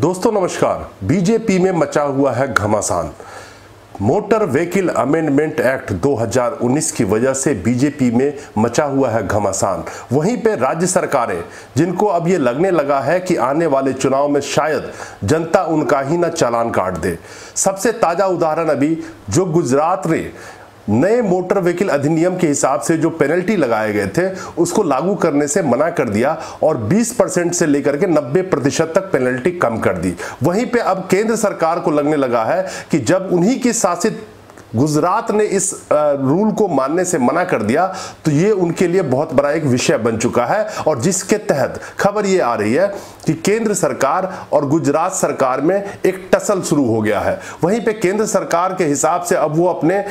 दोस्तों, नमस्कार। बीजेपी में मचा हुआ है घमासान। मोटर व्हीकल अमेंडमेंट एक्ट 2019 की वजह से बीजेपी में मचा हुआ है घमासान। वहीं पे राज्य सरकारें, जिनको अब ये लगने लगा है कि आने वाले चुनाव में शायद जनता उनका ही ना चालान काट दे। सबसे ताज़ा उदाहरण अभी जो गुजरात ने नए मोटर व्हीकल अधिनियम के हिसाब से जो पेनल्टी लगाए गए थे, उसको लागू करने से मना कर दिया और 20 परसेंट से लेकर के 90 प्रतिशत तक पेनल्टी कम कर दी। वहीं पे अब केंद्र सरकार को लगने लगा है कि जब उन्हीं की शासित गुजरात ने इस रूल को मानने से मना कर दिया तो ये उनके लिए बहुत बड़ा एक विषय बन चुका है और जिसके तहत खबर ये आ रही है कि केंद्र सरकार और गुजरात सरकार में एक टसल शुरू हो गया है। वहीं पे केंद्र सरकार के हिसाब से अब वो अपने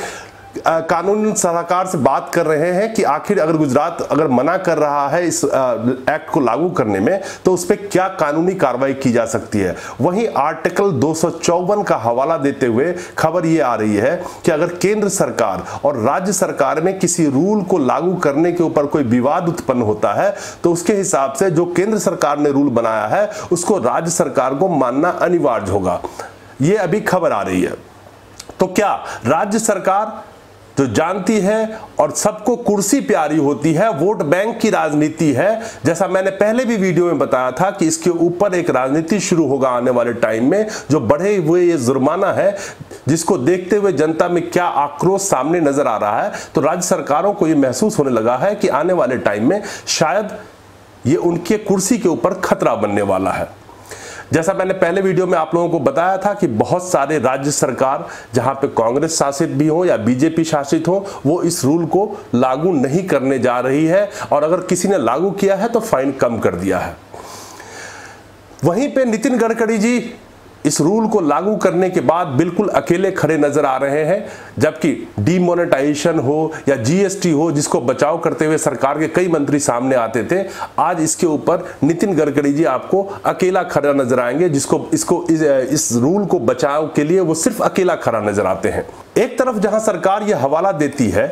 कानून सलाहकार से बात कर रहे हैं कि आखिर अगर गुजरात अगर मना कर रहा है इस एक्ट को लागू करने में तो उस पर क्या कानूनी कार्रवाई की जा सकती है? वहीं आर्टिकल दो का हवाला देते हुए खबर ये आ रही है कि अगर केंद्र सरकार और राज्य सरकार में किसी रूल को लागू करने के ऊपर कोई विवाद उत्पन्न होता है तो उसके हिसाब से जो केंद्र सरकार ने रूल बनाया है, उसको राज्य सरकार को मानना अनिवार्य होगा। ये अभी खबर आ रही है। तो क्या राज्य सरकार जो जानती है और सबको कुर्सी प्यारी होती है, वोट बैंक की राजनीति है। जैसा मैंने पहले भी वीडियो में बताया था कि इसके ऊपर एक राजनीति शुरू होगा आने वाले टाइम में, जो बढ़े हुए ये जुर्माना है, जिसको देखते हुए जनता में क्या आक्रोश सामने नज़र आ रहा है तो राज्य सरकारों को ये महसूस होने लगा है कि आने वाले टाइम में शायद ये उनके कुर्सी के ऊपर खतरा बनने वाला है। जैसा मैंने पहले वीडियो में आप लोगों को बताया था कि बहुत सारे राज्य सरकार जहाँ पे कांग्रेस शासित भी हो या बीजेपी शासित हो, वो इस रूल को लागू नहीं करने जा रही है। और अगर किसी ने लागू किया है तो फाइन कम कर दिया है। वहीं पे नितिन गडकरी जी इस रूल को लागू करने के बाद बिल्कुल अकेले खड़े नज़र आ रहे हैं जबकि डीमोनेटाइजेशन हो या जीएसटी हो जिसको बचाव करते हुए सरकार के कई मंत्री सामने आते थे आज इसके ऊपर नितिन गडकरी जी आपको अकेला खड़ा नज़र आएँगे जिसको इसको इस, इस रूल को बचाव के लिए वो सिर्फ़ अकेला खड़ा नज़र आते हैं। एक तरफ़ जहाँ सरकार यह हवाला देती है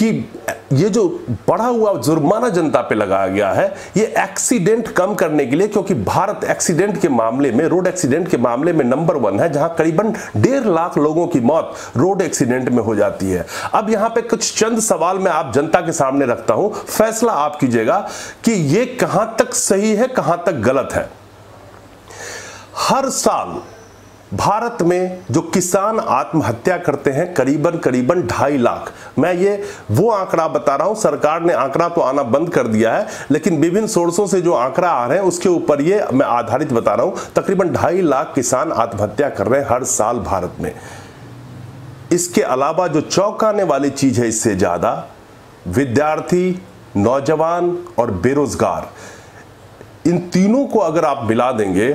कि ये जो बढ़ा हुआ जुर्माना जनता पे लगाया गया है, ये एक्सीडेंट कम करने के लिए, क्योंकि भारत एक्सीडेंट के मामले में, रोड एक्सीडेंट के मामले में नंबर वन है, जहाँ करीबन डेढ़ लाख लोगों की मौत रोड एक्सीडेंट में हो जाती है। अब यहाँ पे कुछ चंद सवाल मैं आप जनता के सामने रखता हूँ। फैसला आप कीजिएगा कि ये कहाँ तक सही है, कहाँ तक गलत है। हर साल भारत में जो किसान आत्महत्या करते हैं, करीबन करीबन ढाई लाख। मैं ये, वो आंकड़ा बता रहा हूँ, सरकार ने आंकड़ा तो आना बंद कर दिया है, लेकिन विभिन्न सोर्सों से जो आंकड़ा आ रहे हैं, उसके ऊपर ये मैं आधारित बता रहा हूँ, तकरीबन ढाई लाख किसान आत्महत्या कर रहे हैं हर साल भारत में। इसके अलावा जो चौंकाने वाली चीज़ है, इससे ज़्यादा, विद्यार्थी, नौजवान और बेरोजगार। इन तीनों को अगर आप मिला देंगे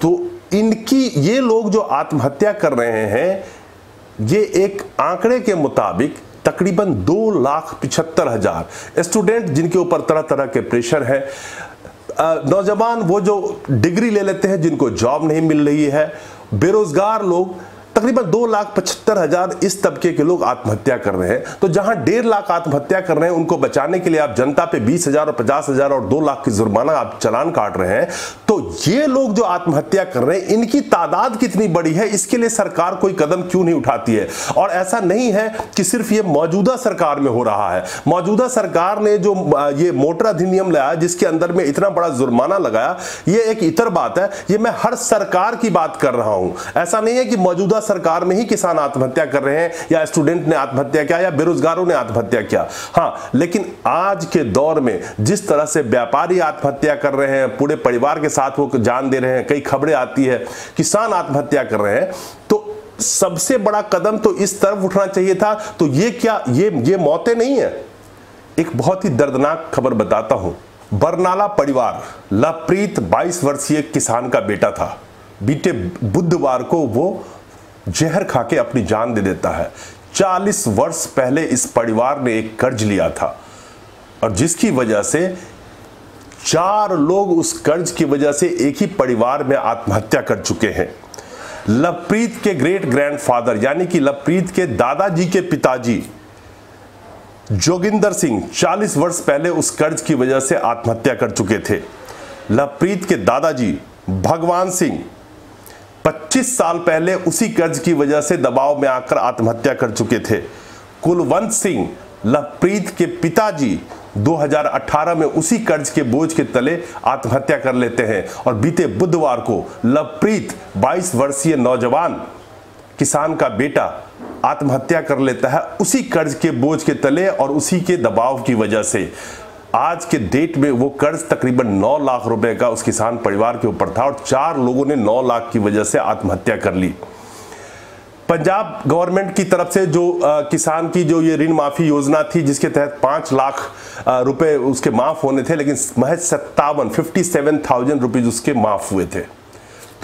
तो इनकी ये लोग जो आत्महत्या कर रहे हैं, ये एक आंकड़े के मुताबिक तकरीबन दो लाख पिछहत्तर हज़ार स्टूडेंट जिनके ऊपर तरह तरह के प्रेशर है। नौजवान वो जो डिग्री ले लेते हैं जिनको जॉब नहीं मिल रही है, बेरोजगार लोग तकरीबन दो लाख पचहत्तर हज़ार इस तबके के लोग आत्महत्या कर रहे हैं। तो जहाँ डेढ़ लाख आत्महत्या कर रहे हैं, उनको बचाने के लिए आप जनता पे बीस हज़ार और पचास हज़ार और दो लाख की जुर्माना आप चलान काट रहे हैं। तो ये लोग जो आत्महत्या कर रहे हैं, इनकी तादाद कितनी बड़ी है? इसके लिए सरकार कोई कदम क्यों नहीं उठाती है? और ऐसा नहीं है कि सिर्फ़ ये मौजूदा सरकार में हो रहा है। मौजूदा सरकार ने जो ये मोटर अधिनियम लाया, जिसके अंदर में इतना बड़ा जुर्माना लगाया, ये एक इतर बात है। ये मैं हर सरकार की बात कर रहा हूँ। ऐसा नहीं है कि मौजूदा सरकार में ही किसान आत्महत्या कर रहे हैं, या स्टूडेंट ने आत्महत्या किया, या बेरोजगारों ने आत्महत्या किया। हाँ लेकिन आज के दौर में जिस तरह से व्यापारी आत्महत्या कर रहे हैं, पूरे परिवार के साथ वो जान दे रहे हैं, कई खबरें आती है, किसान आत्महत्या कर रहे हैं तो सबसे बड़ा कदम तो इस तरफ़ उठना चाहिए था। तो ये क्या, ये ये मौतें नहीं है? एक बहुत ही दर्दनाक खबर बताता हूँ। बरनाला परिवार, लवप्रीत 22 वर्षीय किसान का बेटा था। बीते बुधवार को वो जहर खा के अपनी जान दे देता है। 40 वर्ष पहले इस परिवार ने एक कर्ज लिया था। और जिसकी वजह से चार लोग उस कर्ज की वजह से एक ही परिवार में आत्महत्या कर चुके हैं। लवप्रीत के ग्रेट ग्रैंडफादर यानी कि लवप्रीत के दादाजी के पिताजी, जोगिंदर सिंह 40 वर्ष पहले उस कर्ज की वजह से आत्महत्या कर चुके थे। लवप्रीत के दादाजी, भगवान सिंह 25 साल पहले उसी कर्ज की वजह से दबाव में आकर आत्महत्या कर चुके थे। कुलवंत सिंह, लवप्रीत के पिताजी 2018 में उसी कर्ज के बोझ के तले आत्महत्या कर लेते हैं और बीते बुधवार को लवप्रीत 22 वर्षीय नौजवान किसान का बेटा आत्महत्या कर लेता है उसी कर्ज के बोझ के तले और उसी के दबाव की वजह से। आज के डेट में वो कर्ज तकरीबन नौ लाख रुपए का उस किसान परिवार के ऊपर था और चार लोगों ने नौ लाख की वजह से आत्महत्या कर ली। पंजाब गवर्नमेंट की तरफ़ से जो आ, किसान की जो ये ऋण माफ़ी योजना थी जिसके तहत पाँच लाख रुपए उसके माफ़ होने थे लेकिन महज सत्तावन फिफ्टी सेवन थाउज़ेंड रुपीज़ उसके माफ़ हुए थे।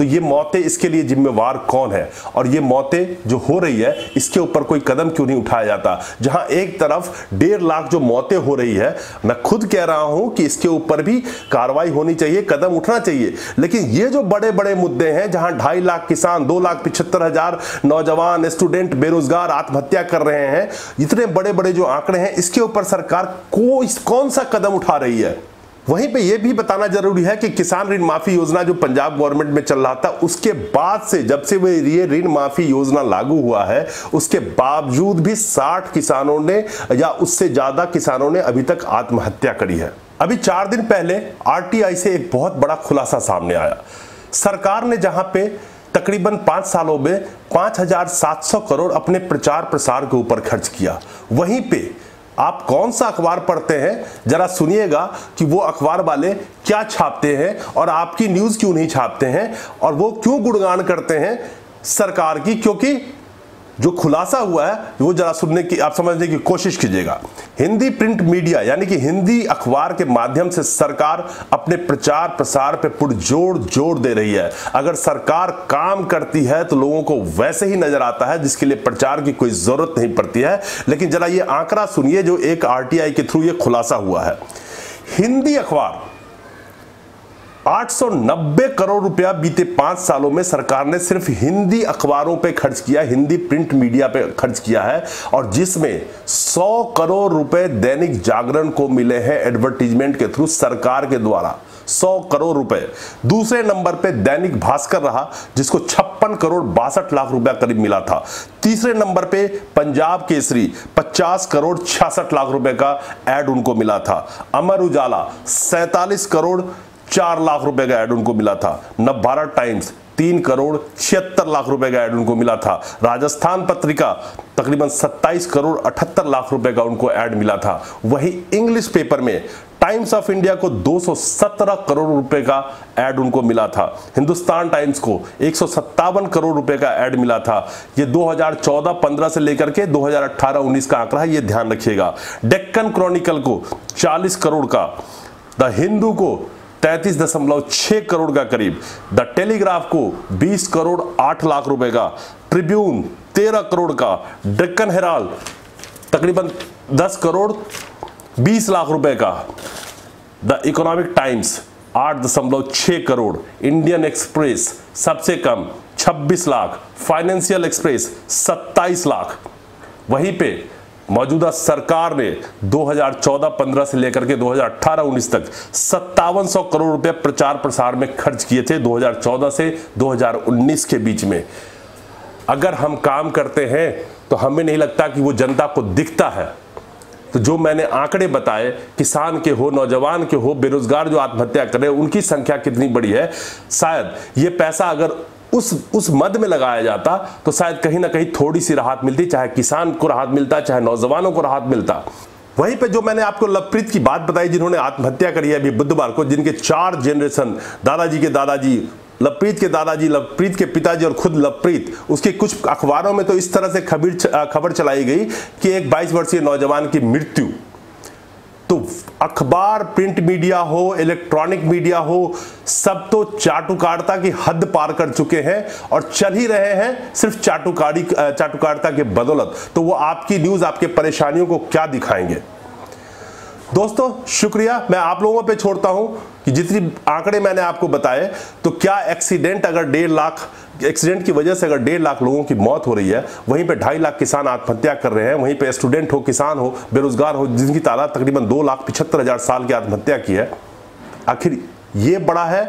तो ये मौतें इसके लिए जिम्मेवार कौन है? और ये मौतें जो हो रही है, इसके ऊपर कोई कदम क्यों नहीं उठाया जाता? जहाँ एक तरफ़ डेढ़ लाख जो मौतें हो रही है, मैं खुद कह रहा हूँ कि इसके ऊपर भी कार्रवाई होनी चाहिए, कदम उठना चाहिए। लेकिन ये जो बड़े बड़े मुद्दे हैं, जहाँ ढाई लाख किसान, दो लाख पिछहत्तर हज़ार नौजवान, स्टूडेंट, बेरोजगार आत्महत्या कर रहे हैं, इतने बड़े बड़े जो आंकड़े हैं, इसके ऊपर सरकार कोई, कौन सा कदम उठा रही है? वहीं पे यह भी बताना ज़रूरी है कि किसान ऋण माफ़ी योजना जो पंजाब गवर्नमेंट में चल रहा था उसके बाद से जब से वे ये ऋण माफ़ी योजना लागू हुआ है उसके बावजूद भी 60 किसानों ने या उससे ज़्यादा किसानों ने अभी तक आत्महत्या करी है। अभी चार दिन पहले आरटीआई से एक बहुत बड़ा खुलासा सामने आया। सरकार ने जहाँ पे तकरीबन पाँच सालों में 5,700 करोड़ अपने प्रचार प्रसार के ऊपर खर्च किया वहीं पे आप कौन सा अखबार पढ़ते हैं? जरा सुनिएगा कि वो अखबार वाले क्या छापते हैं और आपकी न्यूज़ क्यों नहीं छापते हैं? और वो क्यों गुणगान करते हैं सरकार की? क्योंकि जो खुलासा हुआ है, वो जरा सुनने की, आप समझने की कोशिश कीजिएगा। हिंदी प्रिंट मीडिया, यानी कि हिंदी अखबार के माध्यम से सरकार अपने प्रचार प्रसार पे पुरजोर ज़ोर दे रही है। अगर सरकार काम करती है तो लोगों को वैसे ही नज़र आता है, जिसके लिए प्रचार की कोई ज़रूरत नहीं पड़ती है। लेकिन जरा ये आंकड़ा सुनिए, जो एक आरटीआई के थ्रू ये खुलासा हुआ है। हिंदी अखबार 890 करोड़ रुपया बीते पाँच सालों में सरकार ने सिर्फ़ हिंदी अखबारों पे खर्च किया, हिंदी प्रिंट मीडिया पे खर्च किया है और जिसमें 100 करोड़ रुपए दैनिक जागरण को मिले हैं एडवर्टीजमेंट के थ्रू सरकार के द्वारा। 100 करोड़ रुपए। दूसरे नंबर पे दैनिक भास्कर रहा, जिसको छप्पन करोड़ बासठ लाख रुपया करीब मिला था। तीसरे नंबर पे पंजाब केसरी 50 करोड़ छियासठ लाख रुपए का एड उनको मिला था। अमर उजाला, सैतालीस करोड़ चार लाख रुपए का एड उनको मिला था। नव भारत टाइम्स तीन करोड़ छिहत्तर लाख रुपए का एड उनको मिला था। राजस्थान पत्रिका तकरीबन 27 करोड़ 78 लाख रुपए का उनको एड मिला था। वही इंग्लिश पेपर में टाइम्स ऑफ़ इंडिया को 217 करोड़ रुपए का एड उनको मिला था। हिंदुस्तान टाइम्स को एक सौ सत्तावन करोड़ रुपए का एड मिला था। ये 2014-15 से लेकर के 2018-19 का आंकड़ा है, ये ध्यान रखिएगा। डेक्कन क्रॉनिकल को 40 करोड़ का, द हिंदू को तैतीस दशमलव छह करोड़ का करीब। द टेलीग्राफ को 20 करोड़ 8 लाख रुपए का, ट्रिब्यून 13 करोड़ का, डेक्कन हेराल्ड तकरीबन 10 करोड़ 20 लाख रुपए का। द इकोनॉमिक टाइम्स आठ दशमलव छह करोड़, इंडियन एक्सप्रेस सबसे कम 26 लाख, फाइनेंशियल एक्सप्रेस 27 लाख। वहीं पे मौजूदा सरकार ने 2014-15 से लेकर के 2018-19 तक सत्तावन करोड़ रुपए प्रचार प्रसार में खर्च किए थे 2014 से 2019 के बीच में। अगर हम काम करते हैं तो हमें नहीं लगता कि वो जनता को दिखता है। तो जो मैंने आंकड़े बताए, किसान के हो, नौजवान के हो, बेरोजगार जो आत्महत्या करे उनकी संख्या कितनी बड़ी है? शायद ये पैसा अगर उस उस मद में लगाया जाता तो शायद कहीं ना कहीं थोड़ी सी राहत मिलती, चाहे किसान को राहत मिलता, चाहे नौजवानों को राहत मिलता। वहीं पे जो मैंने आपको लवप्रीत की बात बताई, जिन्होंने आत्महत्या करी है अभी बुधवार को, जिनके चार जनरेशन दादाजी के दादाजी, लवप्रीत के दादाजी, लवप्रीत के पिताजी और खुद लवप्रीत, उसके कुछ अखबारों में तो इस तरह से खबर खबर चलाई गई कि एक 22 वर्षीय नौजवान की मृत्यु। तो अखबार, प्रिंट मीडिया हो, इलेक्ट्रॉनिक मीडिया हो, सब तो चाटुकारिता की हद पार कर चुके हैं और चल ही रहे हैं सिर्फ़ चाटुकारी चाटुकारिता के बदौलत। तो वो आपकी न्यूज़, आपके परेशानियों को क्या दिखाएँगे? दोस्तों, शुक्रिया। मैं आप लोगों पे छोड़ता हूँ कि जितनी आंकड़े मैंने आपको बताए तो क्या एक्सीडेंट अगर डेढ़ लाख एक्सीडेंट की वजह से अगर डेढ़ लाख लोगों की मौत हो रही है, वहीं पर ढाई लाख किसान आत्महत्या कर रहे हैं, वहीं पर स्टूडेंट हो, किसान हो, बेरोजगार हो, जिनकी तादाद तकरीबन दो लाख पिछहत्तर हज़ार साल की आत्महत्या की है। आखिर ये बड़ा है,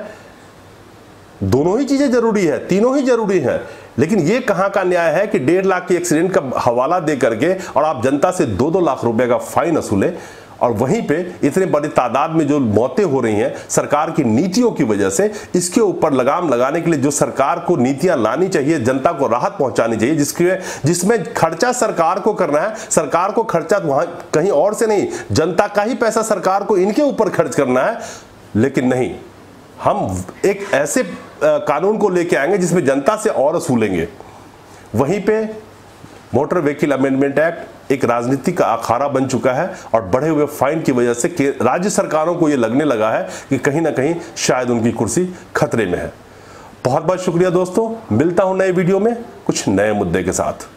दोनों ही चीज़ें ज़रूरी है, तीनों ही ज़रूरी है। लेकिन ये कहाँ का न्याय है कि डेढ़ लाख के एक्सीडेंट का हवाला दे करके और आप जनता से दो दो लाख रुपए का फाइन वसूले? और वहीं पे इतने बड़ी तादाद में जो मौतें हो रही हैं, सरकार की नीतियों की वजह से इसके ऊपर लगाम लगाने के लिए जो सरकार को नीतियाँ लानी चाहिए, जनता को राहत पहुंचानी चाहिए, जिसके जिसमें खर्चा सरकार को करना है, सरकार को खर्चा वहाँ कहीं और से नहीं, जनता का ही पैसा सरकार को इनके ऊपर खर्च करना है, लेकिन नहीं, हम एक ऐसे कानून को लेके आएँगे जिसमें जनता से और वसूलेंगे। वहीं पे मोटर व्हीकल अमेंडमेंट एक्ट एक राजनीति का अखाड़ा बन चुका है और बढ़े हुए फाइन की वजह से राज्य सरकारों को यह लगने लगा है कि कहीं ना कहीं शायद उनकी कुर्सी खतरे में है। बहुत बहुत शुक्रिया दोस्तों। मिलता हूँ नए वीडियो में कुछ नए मुद्दे के साथ।